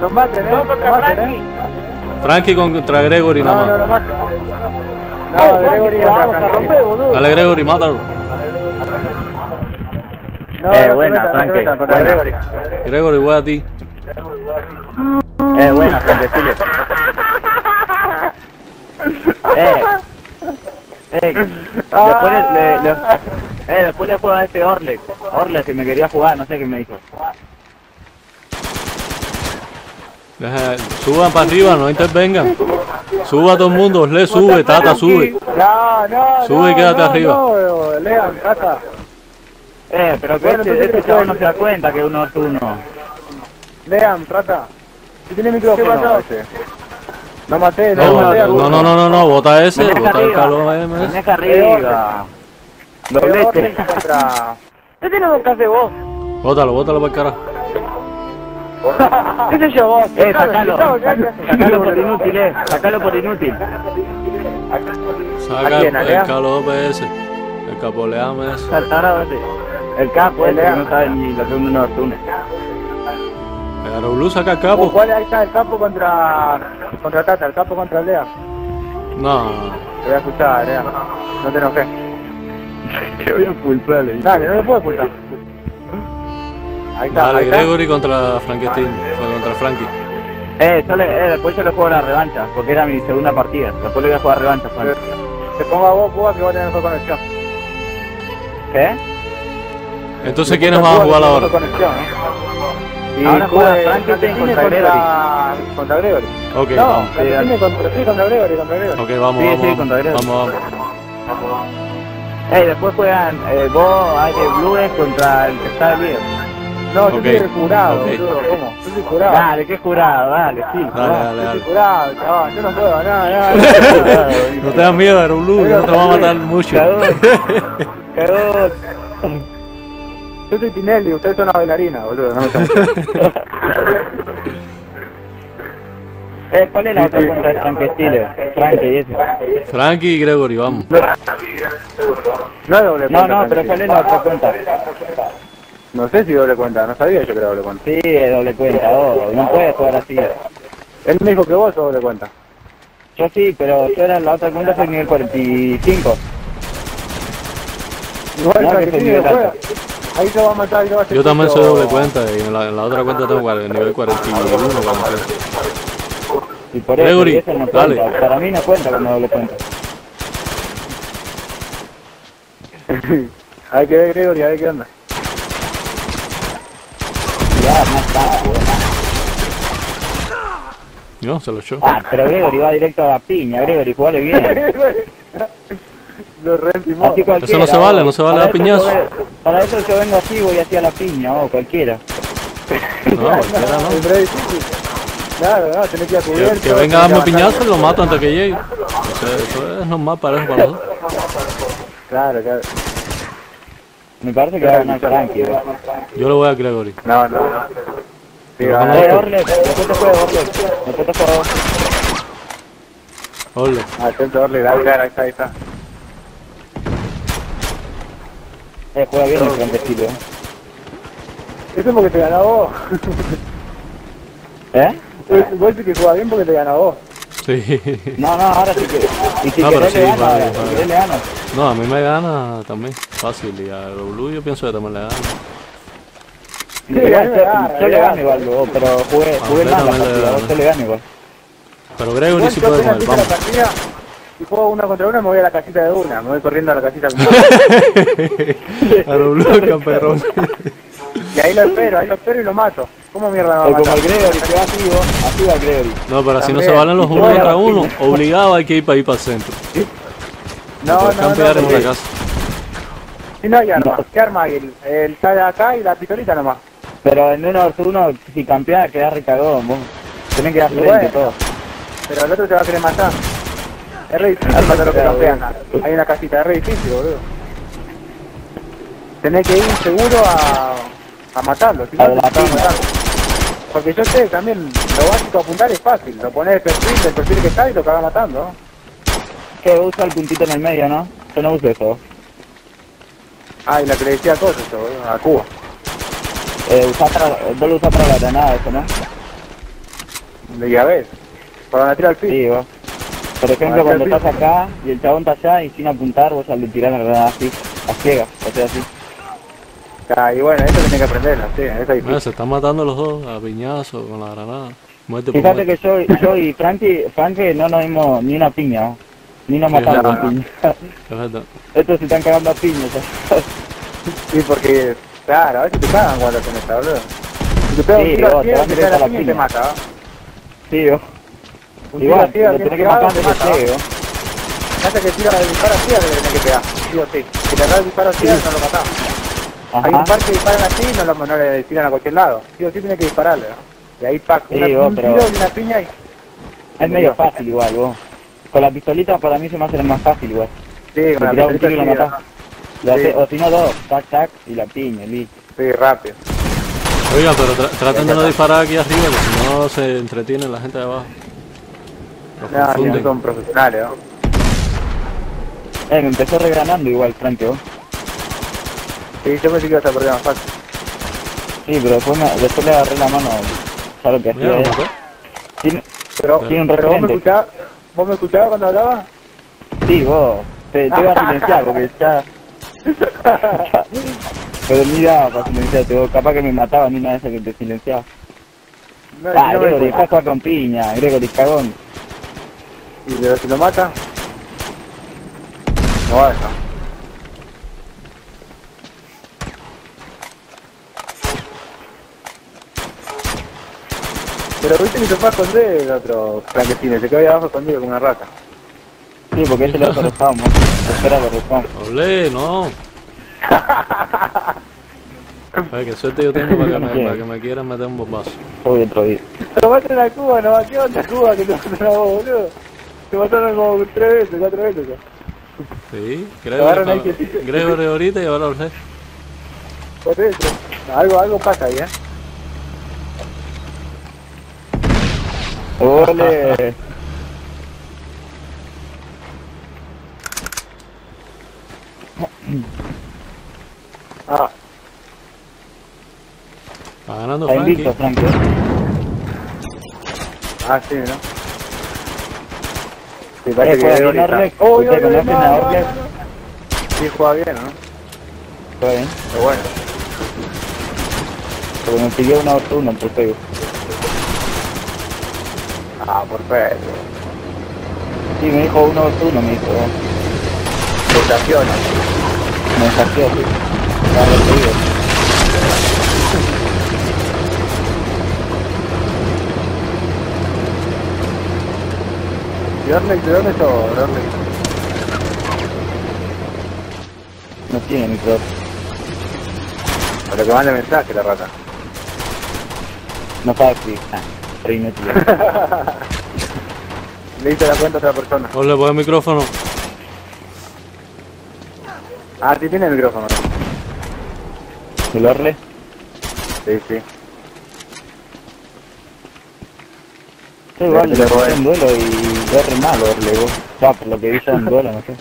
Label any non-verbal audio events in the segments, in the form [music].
Nos maten, ¿eh? No, contra maten, Frankie. ¿eh? Frankie contra Gregory No, no, nada no más. maten. No, Gregory vamos a romper, Frankie. boludo. Dale Gregory, mátalo. No, Eh, no buena, no Frankie. Gregory. Gregory, voy a ti. Eh, buena, Franquecilio. [laughs] Eh. Eh, después le, le- le- eh, después le juego a este Orle. Orle que me quería jugar, no sé qué me dijo. Deja- suban para arriba, no intervengan. Suba todo el mundo, le sube, Tata sube. No, no, Sube y no, quédate no, arriba. No, Lean, Tata. Eh, pero que Bueno, este, este te chavo no se da cuenta que uno es uno. Lean, trata. Si tiene micrófono. No maté, No, no, maté no, no, no, no, no, bota ese, Me deja bota el arriba. calor Me MS. deja arriba. Doblete. ¿Qué tenemos que hacer vos? Bótalo, bótalo para el carajo. ¿Qué sé yo vos? Eh, sacalo. Sacalo, por inútil, eh. Sacalo por inútil. Saca ¿A quién, a el, Lea? el calor PS. El capoleame vete. El capo, El ese que Lea. no sabe ni lo que uno nos une. El Aeroblu saca el capo. ¿Cuál ahí está el capo contra... contra Tata, el capo contra Lea? No, Te voy a escuchar, Lea. No te enojes. Te voy a expulsar, le Dale, no me puedo ocultar. Ahí está, Dale, ahí está. Gregory contra Frankenstein. Fue contra Frankie. Eh, yo le, eh, después yo le juego la revancha, porque era mi segunda partida. Después le voy a jugar revancha, Juan. Te pongo a vos, Cuba, que vos tenés mejor conexión. ¿Qué? Entonces, ¿quiénes van a jugar ahora? Mejor conexión, ¿eh? Y Ahora juega Frankenstein contra, contra contra Gregory. Ok, No, vamos. Contra, sí, contra Gregory, contra Gregory. Ok, vamos, Sí, vamos. sí, vamos. contra Gregory. Vamos, vamos. Eh, después juegan eh, vos, Aire Blues contra el que está bien. No, yo Ok, soy el jurado, ok. boludo, ¿cómo? Yo soy jurado. Dale, qué jurado, dale, sí. Dale, jurado. dale, Yo soy dale. jurado, chaval, yo no puedo, nada, nada, nada. No tengas miedo, Aeroblu, que no te va a matar mucho. Cagón. [laughs] Cagón. Yo soy Tinelli, ustedes son la bailarina, boludo, no me [laughs] Eh, ¿cuál es la otra cuenta de Frankenstein? Frank y ese. Frankie y Gregory, vamos. No es doble No, no, pero ¿cuál es la otra cuenta? No sé si doble cuenta, no sabía yo que era doble cuenta. Sí, es doble cuenta, vos. No puedes jugar así. Él me dijo que vos sos doble cuenta. Yo sí, pero yo era la otra cuenta soy nivel 45. Igual No, que sí, ahí se va a matar y no va a ser Yo también soy doble cuenta y en la, en la otra cuenta tengo cuar- nivel 41, 43. Y por eso, Gregory, y eso no dale. cuenta. Para mí no cuenta como doble cuenta. [laughs] Hay que ver Gregory, a ver qué onda. Ya, más tarde. No, se lo echó. Ah, pero Gregory va directo a la piña, Gregory, jugale bien. Lo. Así. Eso no se vale, no se vale eso piñazo. Para eso yo vengo así, voy así a la piña, o cualquiera. No, cualquiera no. Es re difícil. Claro, no, tenés que ir a cubierto. que venga a darme piñazo y lo mato antes que llegue. Eso, eso es normal para eso, para los dos. Claro, claro. Me parece que va a ganar Frankie. ¿eh? Yo le voy a Gregory. No, no, no. Va, no, Eh, no. Orle, después te juego, Orle. Después te juego. Ole. Atento, Orle, dale, dale, ahí está, ahí está. Eh, juega bien el Frankenstein, ¿eh? Eso es porque te ganó vos. [laughs] ¿Eh? Vos- decís que juega bien porque te ganó vos. Sí. No, no, ahora sí que... Y si No, pero sí, le gana, vale, si le gana. No, a mí me gana también. Fácil. Y a W yo pienso que también le gana. Sí, yo, le gano igual, luego, pero jugué, jugué mal la partida, yo le gano igual. Pero Gregory Igual sí yo puede empiece vamos. la partida, si juego una contra una me voy a la casita de una, me voy corriendo a la casita [laughs] A W camperón. [laughs] y ahí lo espero, ahí lo espero y lo mato. ¿Cómo mierda me va a O como matar? el Gregory que va así, vos, así va el Gregory. No, pero así no se valen los uno contra uno. Obligado hay que ir para ir para el centro. No, no, no, campear en porque una casa. si no hay arma, ¿qué arma hay? El, el sale acá y la pistolita nomás. Pero en uno versus uno, si campeás, quedás recagón, vos. Tenés que dar frente Bueno. todo. Pero el otro te va a querer matar. Es re difícil [laughs] matar lo que campean. Hay una casita, es re difícil, boludo. Tenés que ir seguro a, a matarlo, si no A te la vas a piña. matar. Porque yo sé también, lo básico a apuntar es fácil. Lo pones el perfil del perfil que está y lo acabas matando. Que usa el puntito en el medio, ¿no? Yo no uso eso. Ah, y la que le decía cosas, eso, boludo, a Cuba. Eh, usás para, vos lo usás para la granada eso, ¿no? De ves. Para la tira al piso. Sí, vos. Por ejemplo, cuando estás acá y el chabón está allá y sin apuntar, vos al tirar la granada así, a ciegas, o sea, así. Ah, y bueno, eso tenés que aprenderlo, sí, eso es Mira, difícil. se están matando los dos a piñazo con la granada. Muerte Fíjate muerte. que yo, yo y Frankie, Frankie no nos dimos ni una piña, ¿no? ni nos Sí, matamos no, con no. piña. Estos se están cagando a piñas. Sí, porque, claro, a veces te cagan cuando hacen esta, boludo. Si te pegan Sí, un tiro así, te te la piña y te sí. Un tiro Igual, así, tenés que matar te llegue, que tira el disparo así, le tenés que pegar, sí o sí. Si le das el disparo así, no lo matás. Hay un par que disparan así y no, lo, no le tiran a cualquier lado. Sí o sí tiene que dispararle, ¿no? Y ahí, pac, Sí, una, vos, un pero- tiro y una piña y... Es medio fácil igual, vos. Con la pistolita para mí se me hace más fácil igual. Sí, con la pistolita tiro lo hace- o si no dos, tac tac y la piña, listo. Sí, rápido. Oiga, pero tra- traten de no disparar aquí arriba, que si no se entretiene la gente de abajo. Los No, confunden. son profesionales, ¿no? Eh, me empezó regranando igual, Frankie, vos. Sí, yo pensé que ibas a perder más fácil. Sí, pero después, me, después le agarré la mano, ¿sabes lo que hacía? Tiene- Pero, Tiene un pero vos me escuchabas, vos me escuchabas cuando hablaba? Sí, vos. Te, te [laughs] iba a silenciar porque ya... Pero mira, para silenciarte, vos. Capaz que me mataban una vez que te silenciaba. No, Ah, no Gregory, escuchaba. estás con piña, Gregory, cagón. Y pero si lo mata, no va a dejar. Pero viste que se fue a esconder el otro Frankenstein, se quedó ahí abajo escondido como una rata. Sí, porque ese lo arrestamos. Espera, lo arrestamos. Olé, no. [laughs] Ay, qué suerte yo tengo para que me, para que me quieran meter un bombazo. Hoy otro día. Pero maten a Cuba, no, ¿qué onda Cuba que te matan a vos, boludo? Te mataron como tres veces, cuatro veces. ya. Sí, Gregory. Gregory ahorita y ahora. Cuatro veces. No, algo, algo pasa ahí, ¿eh? ¡Ole! [laughs] Ah, Va ganando Está Frankie. invicto, Frankie. ah, sí, ¿no? Sí, Eh, parece juega que bien ahorita-. Oh, ¿Ustedes no, no, no, no, Orlex? no. Sí, juega bien, ¿no? Está bien. Pero bueno. Porque me pidió una uno por Facebook. Ah, perfecto. Sí, me dijo uno uno, me dijo. Votaciones. Me desafió, sí. Estaba recibido. ¿Y Dónde sos, Orlex? No tiene micrófono. Para que mande mensaje la rata. No sabe escribir. Ah, inútil. [laughs] Le hice la cuenta a otra persona. Olé, pon el micrófono. Ah, sí tiene el micrófono. ¿El Orle? Sí, sí. Sí, igual, Le puse en duelo y es re malo Orle, vos. Va, por lo que vi yo en duelo, no sé.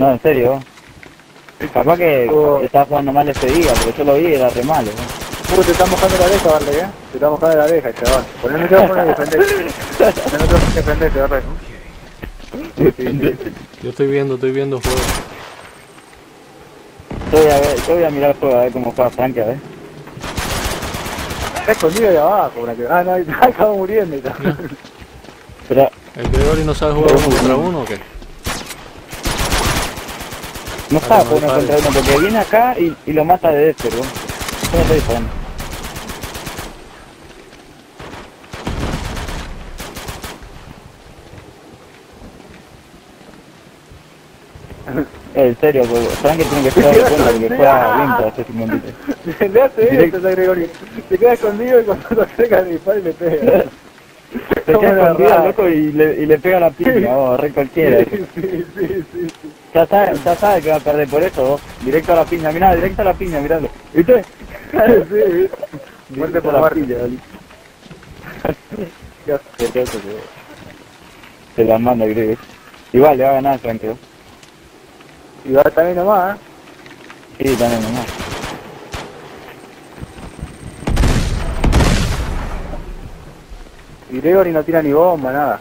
No, en serio, vos. Capaz que Oh. estaba jugando mal ese día, porque yo lo vi y era re malo, vos. Uh, te está mojando la oreja, Orlex, ¿eh? Te está mojando la oreja, chaval. Pon el micrófono y defendete. [laughs] Pon el micrófono y defendete, Orlex. Sí, sí, sí. Yo estoy viendo, estoy viendo juego. Yo voy a ver, yo voy a mirar el juego a ver cómo juega Frankie, a ver. Está escondido ahí abajo. Una que... Ah, no, ahí acabó muriendo y. Pero ¿El Gregory no sabe jugar uno contra uno o qué? no Para sabe no uno contra uno, porque viene acá y, y lo mata de este, vos. Yo no estoy disparando. Eh, en serio, Frankie tiene que estar de cuenta porque juega bien para hacer 50 Le hace eso a Gregorio. Se queda escondido y cuando lo acerca le dispara y le pega. [laughs] Se queda escondido, loco, y le, y le pega la piña, vos, re cualquiera. Sí, sí, sí, sí. Ya sabe, ya sabe que va a perder por eso, vos. Directo a la piña, mirá, directo a la piña, miralo. ¿Viste? [laughs] sí. Muerte por la muerte. [laughs] que. Se la manda, creo. Igual le va a ganar, Frankie, vos. Y va también nomás. Sí, también nomás. Y Gregory no tira ni bomba, nada.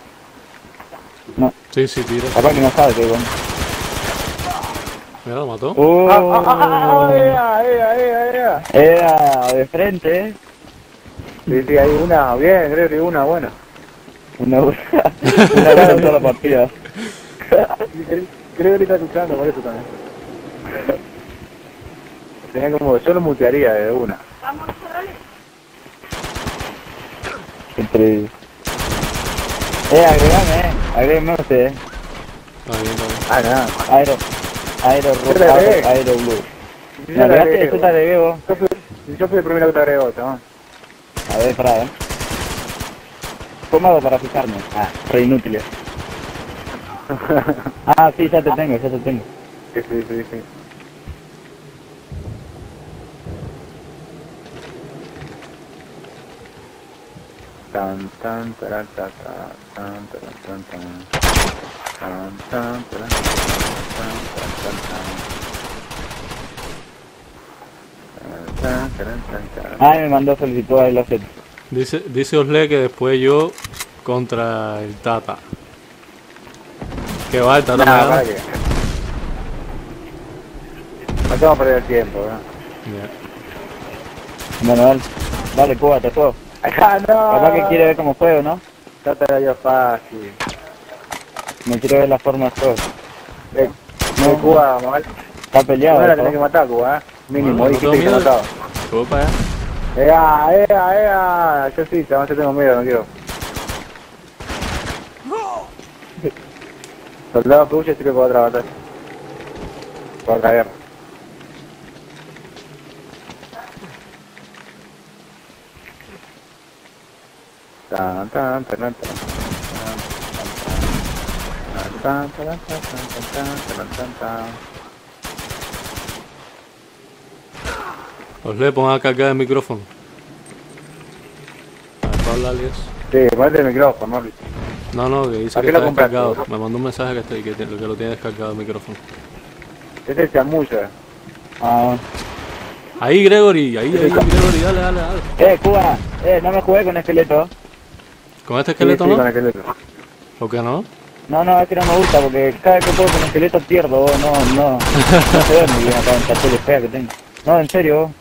No. Sí, sí, tira. Capaz que no sabe que bomba. Mira, lo mató. ¡Oh! ¡Ea, ea, ea, ea! ¡Ea! De frente, eh. Sí, sí, hay una bien, Gregory, una buena. Una [laughs] buena. una buena en toda la partida. [laughs] Gregory está escuchando por eso también. Tenía como, yo lo mutearía de una. Entre... Eh, agregame, eh. Agregame usted, eh. Bien, bien. Ah, nada. Aero... Aero... Agregué. Aero... Aero Blue. Yo ¿Me agregaste? Yo te agregué vos. Yo fui, yo fui el primero que te agregó, chabón. A ver, pará, eh. ¿Cómo hago para fijarme? Ah, re inútiles. [laughs] Ah, sí, ya te tengo, ya te tengo. Sí, sí, sí, sí. Tan, tan, taran, ta, ta, tan, tan, tan. Tan, tan, tan, tan. Ay, me mandó solicitud a los Dice, dice Osle que después yo contra el Tata. Va, Nah, para que. No tengo que perder el tiempo, ¿no? Ya. Bueno, dale. Dale, Cuba, te juego. ¡Ah, no! Capaz que quiere ver cómo juego, ¿no? Ya te la dio fácil. Me quiere ver la forma de juego. Eh, No. no, Cuba, mal. Está peleado. Ahora ¿no? tenés que matar, Cuba, ¿eh? Mínimo, Bueno, no dijiste que te mataba. Para allá. ¡Ea, ea, ea! Yo sí, además yo tengo miedo, no quiero. Soldado Peruche sirve para otra batalla. Para otra guerra. Tan, tan, tan, tan, tan. Tan, tan, tan, tan, tan, tan, tan, tan, tan. Osle, ponga a cargar el micrófono. Para hablarle eso. Sí, el micrófono, Morris. No, no, que dice descargado. Me mandó un mensaje que, está, que, lo tiene descargado el micrófono. Ese es chamullo. eh. Ah. Ahí, Gregory, ahí, ahí, Gregory, dale, dale, dale. Eh, Cuba, eh, no me jugué con esqueleto. ¿Con este Sí, esqueleto sí, no? con esqueleto. ¿Por qué no? No, no, es que no me gusta porque cada vez que juego con esqueleto pierdo, vos. No, no. No se ve muy bien acá en tele fea que tengo. No, en serio, vos.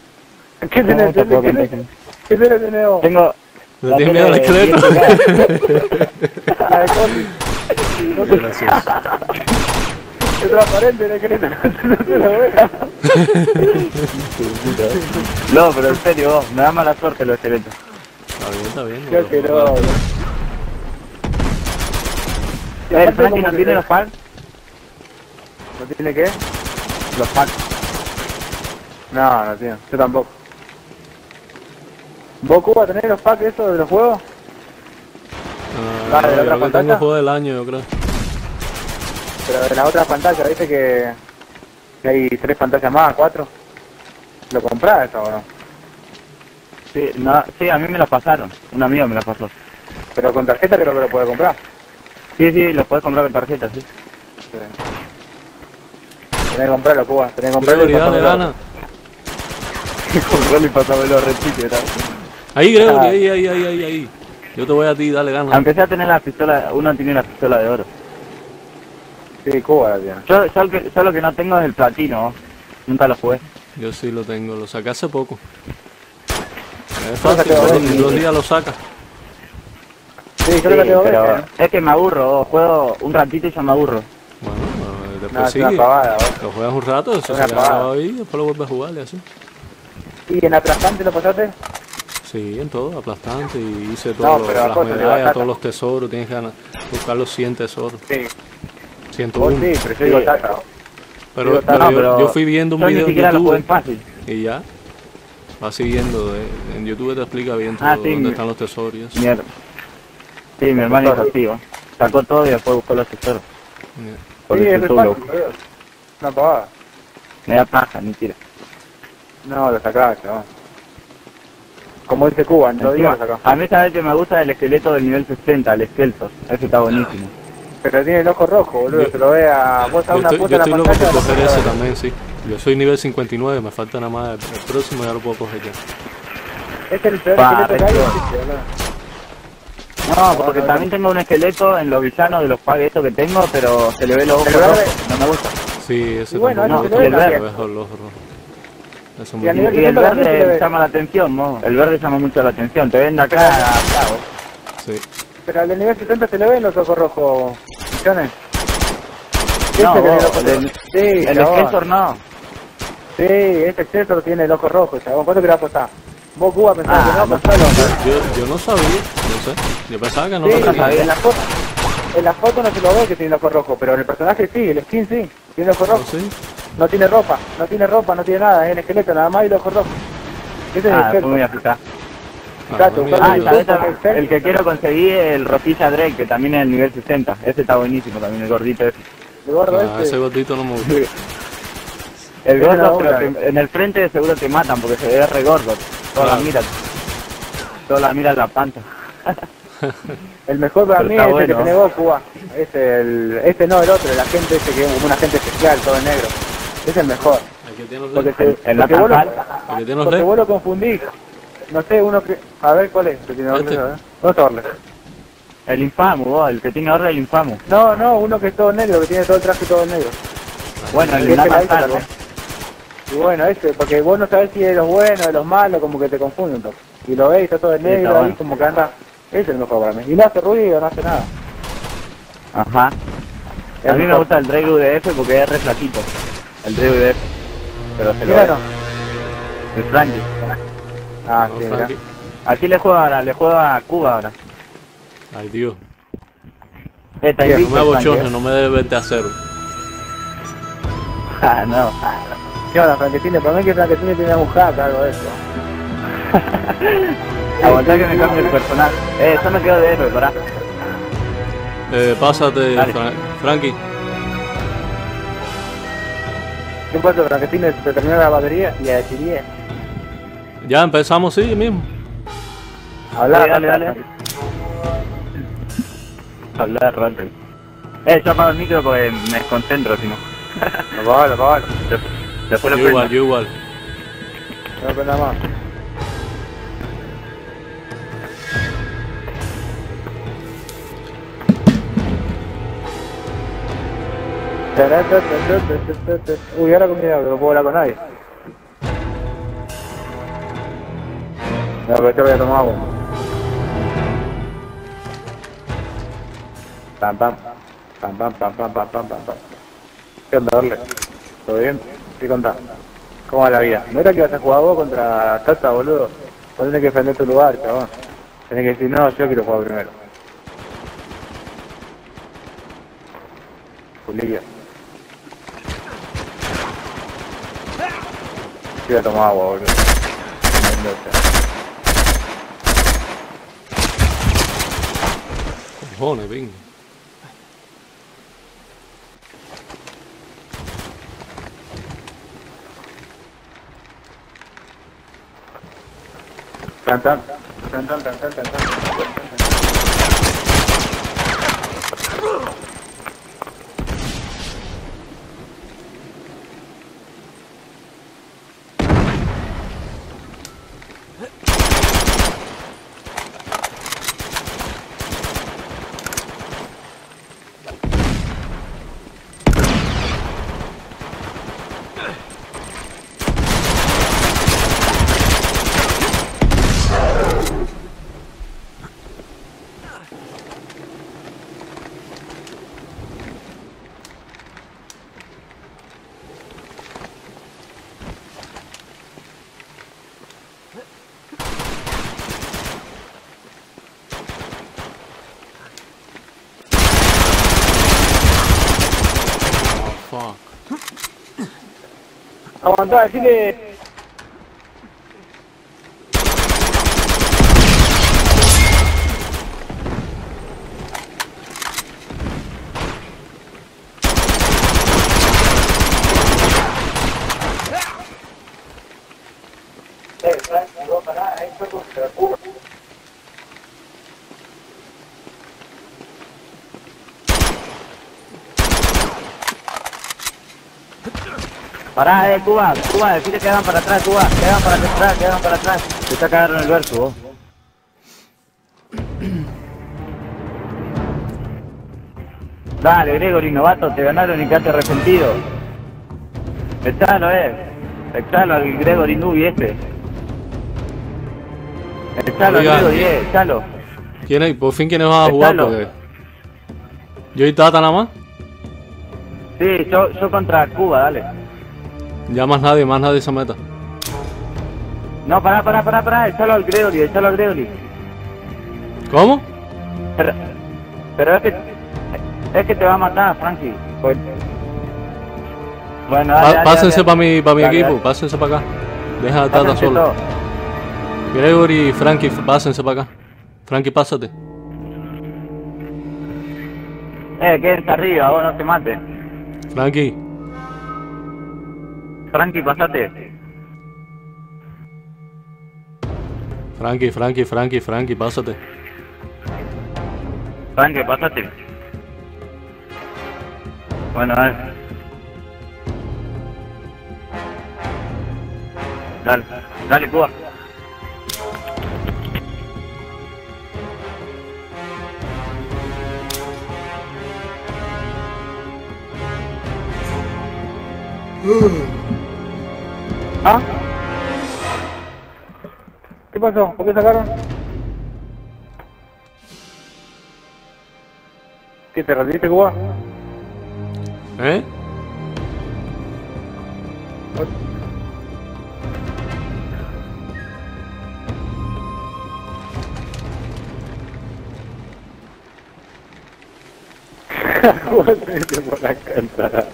¿Qué No tenés? gusta ¿Qué tenés? esqueleto. ¿Qué tenés? Tengo... ¿Le la tienes miedo al esqueleto? [laughs] 10K. La de Cossi. Gracioso. Es transparente. No se lo. No, pero en serio, vos. Me da mala suerte los esqueletos. Está bien, está bien. Qué asqueroso. Y Eh, ¿El aparte Frankie como no que tiene los packs? ¿No tiene qué? Los packs. No, no tiene. Yo tampoco. ¿Vos, Cuba, tenés los packs esos de los juegos? Ah, ¿de la yo otra creo tengo pantalla? juego del año, yo creo. Pero de la otra pantalla, ¿viste que, que hay tres pantallas más, cuatro? ¿Lo comprás eso o no? Sí, no, sí, a mí me los pasaron. Un amigo me los pasó. Pero con tarjeta creo que lo puedes comprar. Sí, sí, los puedes comprar con tarjeta, sí. Sí. Tenés que comprarlo, Cuba. Tenés que comprarlo y gana. [laughs] Comprarlo y pasármelo repite, ¿verdad? Ahí, Gregory, Ah. ahí, ahí, ahí, ahí, ahí. Yo te voy a ti, dale, gana. Aunque sea tener la pistola, uno tiene la pistola de oro. Sí, Cuba la tiene. Yo, yo, lo que, yo lo que no tengo es el platino, nunca lo jugué. Yo sí lo tengo, lo saqué hace poco. Es fácil, dos, sí. días lo sacas. Sí, Sí, creo que tengo pero ¿eh? es que me aburro, juego un ratito y ya me aburro. Bueno, eh, después No. Lo juegas un rato, eso Es se grabado ahí, después lo vuelves a jugar y así. ¿Y en aplastante lo pasaste? Sí, en todo, aplastante. Y hice No, todas pero las medallas, todos los tesoros. Tienes que ganar- buscar los 100 tesoros. Sí. Vos 101. sí, pero digo Sí. Tata. Pero, Digo, pero no, yo, pero yo fui viendo un video en YouTube fácil. y ya. Vas siguiendo. eh, En YouTube te explica bien todo Ah, sí, dónde mi- están los tesoros. y eso. Mi her- Sí, mi hermano es así. Sacó todo y después buscó los tesoros. Por Sí, el es re YouTube. fácil, boludo. Una pavada. Me da paja, mentira. No, lo sacaste, no. Como dice Cuba, lo Encima, sacás. a mí sabes que me gusta el esqueleto del nivel 60, el Skeltor. Ese está buenísimo. Pero tiene el ojo rojo, boludo. Yo- Se lo ve a... Vos a Yo una estoy, puta yo en la estoy loco por coger no se ese también, sí. Yo soy nivel 59, me falta nada más. El próximo ya lo puedo coger ya. Este es el peor Pa, esqueleto que hay. No, porque también tengo un esqueleto en los villanos de los pagues estos que tengo, pero se le ve los ojos rojos, no me gusta. Sí, ese Y bueno, tampoco. no, el verde. los ojos rojos. Eso Y muy a Y, nivel y el verde ve. llama la atención, ¿no? El verde llama mucho la atención, te ven acá vos. Sí. Pero al de nivel 70 se le ven los ojos rojos, millones. No, Ese que vos, tiene los ojos el- rojos. Sí, El. Skensor no. Sí, este Excelsior tiene el ojo rojo, chabón. ¿Cuánto querés apostar? Vos, Cuba, pensabas Ah, que no, no. Gonzalo. Yo, yo no sabía, no sé. Yo pensaba que no Sí, lo sabía. en la foto, en la foto no se lo ve que tiene el ojo rojo, pero en el personaje sí, el skin sí, tiene el ojo ¿Oh, rojo. sí? No tiene ropa, no tiene ropa, no tiene nada, es el esqueleto nada más y el ojo rojo. Ese es Ah, el. Ah, Carlos, Ah. ¿sabés? Excelsior. El que quiero conseguir es el Rosilla Drake, que también es el nivel 60. Ese está buenísimo también, el gordito ese. El gordo Ah, ese este. gordito no me gusta. El Ese gordo, no, pero claro. te- en el frente seguro te matan porque se ve re gordo. Todas Claro. las miras. Todas las miras la panza. [laughs] El mejor para Pero mí es el que bueno. tenés vos, Cuba. Este, el, este no, el otro, el agente ese que es un agente especial, todo en negro. Es el mejor. El que tiene Porque, los te, en la porque vos, lo, campal. El que tiene los porque vos lo confundís. No sé, uno que... A ver, ¿cuál es? Que tiene Este. Orle, a ver. ¿Dónde está Orle? El infamo, vos, el que tiene ahora el infamo. No, no, uno que es todo negro, que tiene todo el traje todo negro. Bueno, el ladito Salvo. también. Y bueno, ese, porque vos no sabés si es de los buenos, de los malos, como que te confunden. Y lo ves, está todo en Sí, negro ahí, bueno. como que anda... Ese es el mejor para mí. Y no hace ruido, no hace nada. Ajá. A mí me gusta el Drake UDF porque es re flaquito. El UDF. Pero se lo no. El Frankie. Ah, sí, mira. Frankie. Aquí le juego ahora, le juego a Cuba ahora. Ay, Dios. Está Bien, No invicto me Frankie, abochones, ¿eh? no me debe 20 a cero. Ah, no. ¿Qué onda, Franquetine? Para mí que Franquetine tiene un hack, algo de eso. [laughs] Aguantá que me cambie el personal. Eh, yo me quedo de héroe, pará. Eh, pásate, Dale. Fra- ¿Qué pasa, Franquetine? Se terminó la batería y la decidí. Ya empezamos, sí, mismo. Hablar, Sí, dale, dale. Hablar rápido. Eh, yo apago el micro porque me desconcentro, si no. Apagalo, apagalo. Después lo Yo igual, yo igual. No prenda más. Uy, ahora con miedo, que no puedo hablar con nadie. No, pero yo voy a tomar agua. Pam, pam. Pam, pam, pam, pam, pam, pam. ¿Qué onda, Orle? ¿Todo bien? ¿Qué contás? ¿Cómo va la vida? ¿No era que ibas a jugar vos contra Tata, boludo? Vos tenés que defender tu lugar, chabón. Tenés que decir, no, yo quiero jugar primero. Julio. Yo voy a tomar agua, boludo. Mendoza. Cojones, venga. Tan, tan, tan, tan, tan, tan, tan, tan. Fuck. अँ त आ Pará, eh, Cuba, Cuba, decirle que hagan para atrás, Cuba, que hagan para atrás, que hagan para atrás. Te está cagando el verso, vos. Dale, Gregory, novato, te ganaron y quedaste resentido. Echalo, eh. Echalo al Gregory Nubi este. Echalo al Oigan. Gregory, eh, echalo. ¿Quiénes, por fin, ¿quiénes van a jugar? Estalo. Porque yo y Tata nada más. Sí, yo, yo contra Cuba, dale. Ya más nadie, más nadie se meta. No, pará, pará, pará, pará, echalo al Gregory, echalo al Gregory. ¿Cómo? Pero, pero es que es que te va a matar, Frankie. Pues- Bueno, dale, Pa- pásense para mi, pa mi Dale, equipo, dale. pásense para acá. Deja a Tata solo. todo. Gregory y Frankie, pásense para acá. Frankie, pásate. Eh, quédense arriba, vos no te mates. Frankie, Frankie, pasate. Frankie, Frankie, Frankie, Frankie, pásate. Frankie, pasate. Bueno, dale. Dale, dale, Cuba. ¿Ah? ¿Qué pasó? ¿Por qué sacaron? ¿Qué te rendiste, Cuba? ¿Eh? [laughs] Metió por la cancha.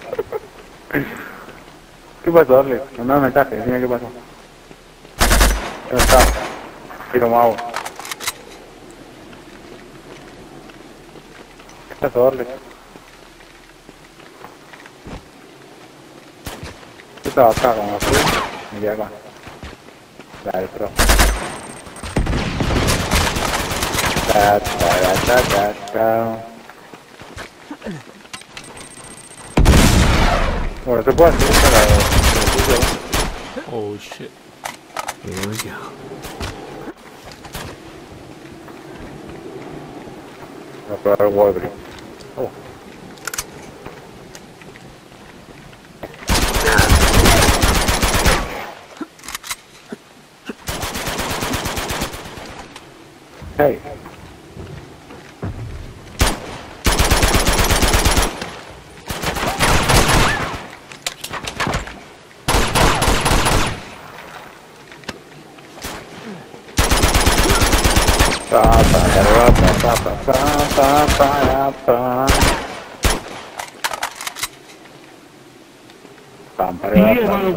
¿Qué pasó, Orle? Mandame un mensaje, dime qué pasó. ¿Dónde está? ¿Qué como hago? ¿Qué pasó, Orle? Yo estaba acá como me quedé acá. Dale, pro. Ta, ta, ta, ta, ta. Bueno, se puede hacer para... Oh shit. Here we go. Voy a probar el Wolverine. Oh. Hey.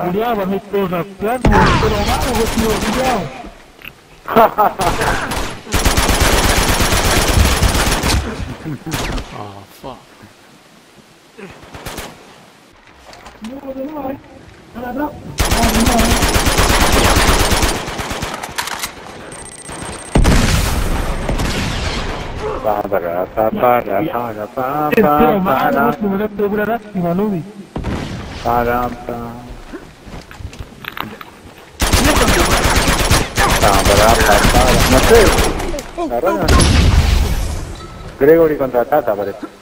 Olhava me pesa tanto, o não mato você no avião. Ah, fuck. Não, não, não. Não, não. Para, para, para, para, No sé. La verdad no. Gregory contra Tata parece.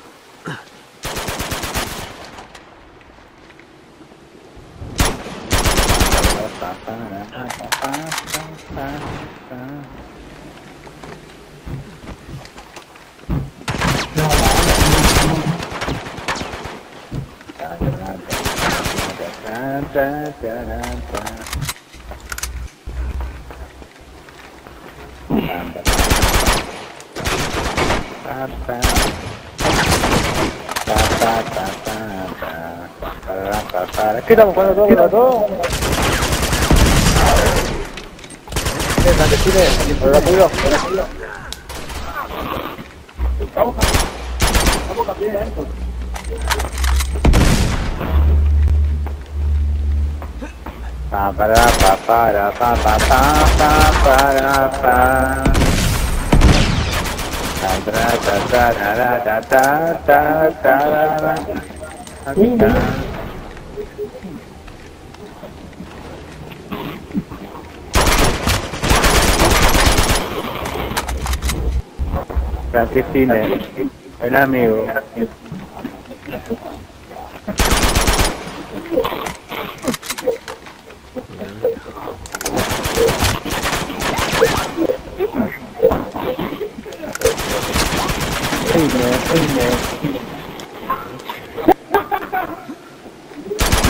Estamos jugando todo contra todo? Eh, apuro, por el apuro. Pa para pa para pa pa pa pa para pa. Ta ta ta ta ta ta ta ta ta ta Franciscine, el amigo.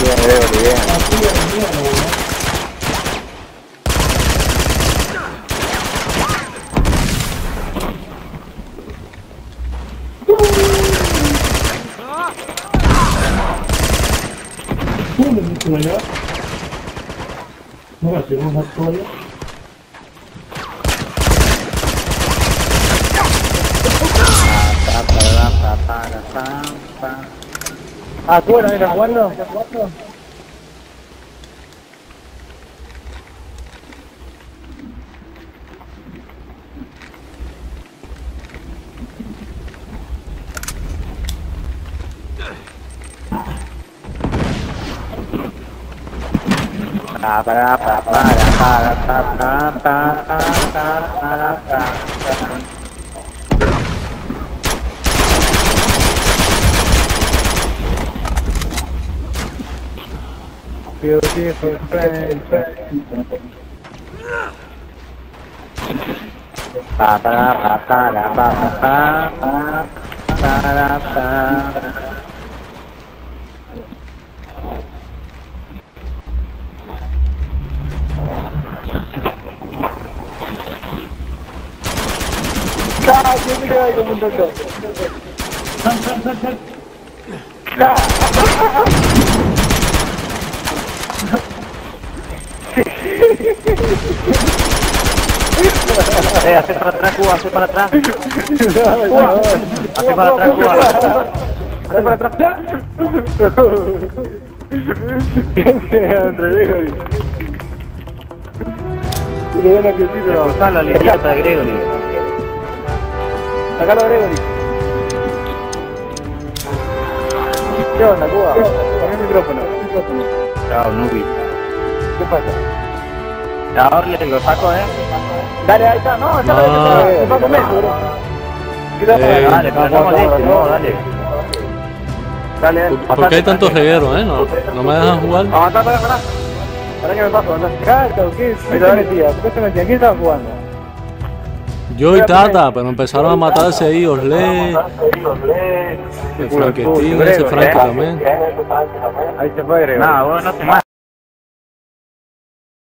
Bien, bien. Ah, ¿tú bueno estás jugando? Pa, para, pa, para, para, pa, pa, pa, pa, pa, para, Beautiful friend. Pa, para, pa, para, pa, pa, pa, pa, para, pa. Eh, hace para atrás, Cuba, hace para atrás. Cuba, hace para atrás, Cuba. Hace para atrás. La libreta de Gregory. Sacalo a Gregory. ¿Qué onda, Cuba? Pon el micrófono. Chao, Nubi. ¿Qué pasa? Ya, Orle, lo saco, eh. Dale, ahí está. No, está No. bien. Está bro. Eh, Dale, pero estamos listos, no, dale. Dale, dale. ¿Por qué hay tantos regueros, eh? No, no me dejan jugar. Aguantá, pará, pará. Pará que me paso, aguantá. Claro, ¿qué? ¿Qué te metía? ¿Qué te metía? ¿Quién estaba jugando? Yo y Tata, pero empezaron a matarse ahí, Orlé, el Franquetino, ese Frankie también. Ahí se fue. Nada, vos no te mates.